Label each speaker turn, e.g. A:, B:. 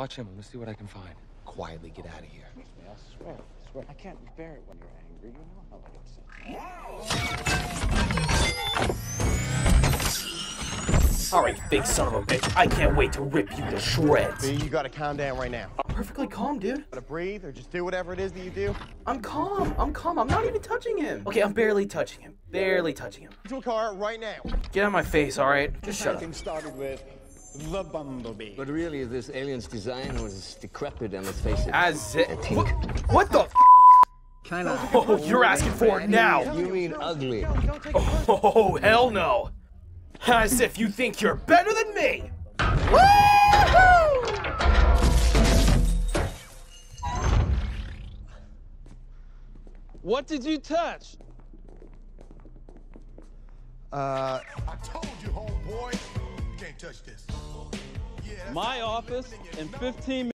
A: Watch him. I'm gonna see what I can find.
B: Quietly get out of here.
C: I swear, I swear. I can't bear it when you're angry. You know how it is.
D: All right, big son of a bitch. I can't wait to rip you to shreds.
E: B, you gotta calm down right now.
D: I'm perfectly calm, dude.
E: Gotta breathe or just do whatever it is that you do.
D: I'm calm. I'm calm. I'm not even touching him. Okay, I'm barely touching him. Barely touching him.
E: To a car right now.
D: Get out of my face, all right? Just shut up.
C: started with the bumblebee.
F: But really, is this alien's design or is this decrepit and let's face it?
D: As it. What, what the?
F: kind of.
D: Oh, you're asking for it now.
F: You mean ugly?
D: Oh, hell no. As if you think you're better than me.
G: What did you touch?
E: Uh,
H: I told you, homeboy, you can't touch this.
G: My office in 15